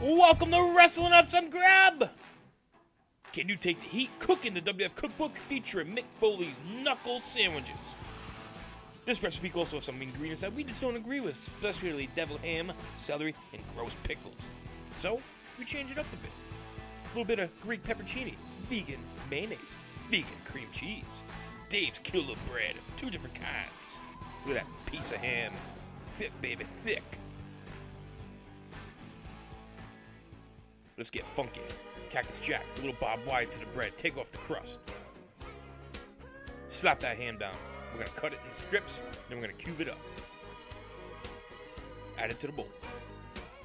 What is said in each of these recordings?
Welcome to Wrestling Up Some Grub! Can you take the heat? Cooking the WWF Cookbook featuring Mick Foley's knuckle sandwiches. This recipe also has some ingredients that we just don't agree with, especially devil ham, celery, and gross pickles. So, we change it up a bit. A little bit of Greek pepperoni, vegan mayonnaise, vegan cream cheese, Dave's Killer Bread, two different kinds. Look at that piece of ham. Thick, baby, thick. Let's get funky. Cactus Jack, a little Bob Wide to the bread. Take off the crust. Slap that ham down. We're gonna cut it in strips, then we're gonna cube it up. Add it to the bowl.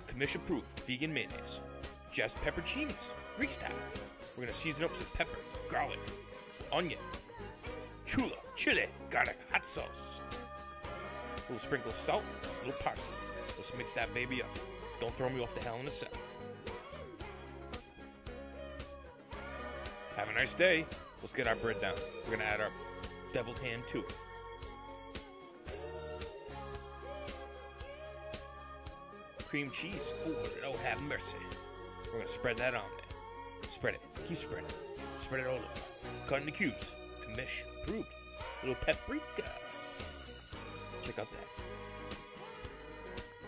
Commission approved vegan mayonnaise. Just pepperoncinis, Greek style. We're gonna season up with pepper, garlic, onion, Cholula, chili, garlic, hot sauce. A little sprinkle of salt, a little parsley. Let's mix that baby up. Don't throw me off the hell in a cell. Have a nice day. Let's get our bread down. We're gonna add our deviled ham to it. Cream cheese. Oh, Lord have mercy. We're gonna spread that on there. Spread it. Keep spreading. Spread it all over. Cut into cubes. Commish. Approved. little paprika. Check out that.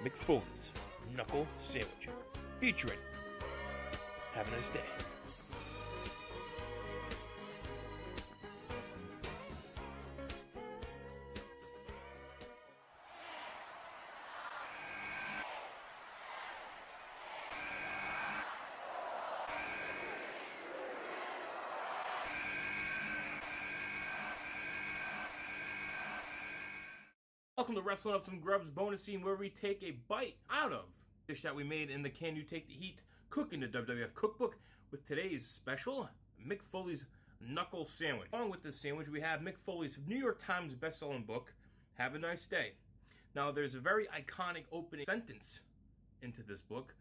Mick Foley's Knuckle Sandwich. Featuring. Have a nice day. Welcome to Wrestling Up Some Grubs bonus scene where we take a bite out of dish that we made in the Can You Take the Heat Cooking the WWF Cookbook with today's special Mick Foley's Knuckle Sandwich. Along with this sandwich, we have Mick Foley's New York Times best-selling book, Have a Nice Day. Now, there's a very iconic opening sentence into this book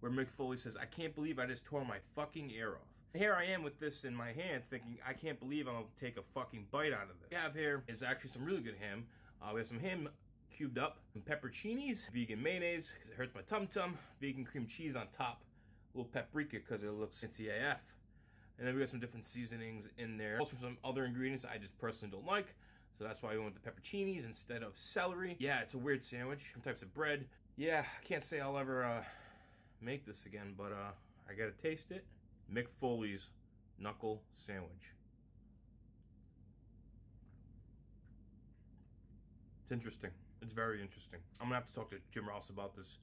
where Mick Foley says, I can't believe I just tore my fucking ear off. Here I am with this in my hand thinking, I can't believe I'm to take a fucking bite out of this. What we have here is actually some really good ham. Uh, we have some ham cubed up, some pepperoncinis, vegan mayonnaise because it hurts my tum tum, vegan cream cheese on top, a little paprika because it looks fancy AF. And then we got some different seasonings in there. Also some other ingredients I just personally don't like. So that's why we went with the pepperoncinis instead of celery. Yeah, it's a weird sandwich. Some types of bread. Yeah, I can't say I'll ever uh, make this again, but uh, I gotta taste it. Mick Foley's Knuckle Sandwich. It's interesting. It's very interesting. I'm gonna have to talk to Jim Ross about this,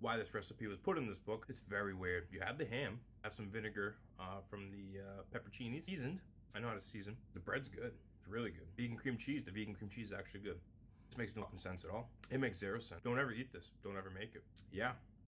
why this recipe was put in this book. It's very weird. You have the ham, have some vinegar uh, from the uh, pepperoncini, seasoned. I know how to season. The bread's good. It's really good. Vegan cream cheese. The vegan cream cheese is actually good. This makes no sense at all. It makes zero sense. Don't ever eat this. Don't ever make it. Yeah,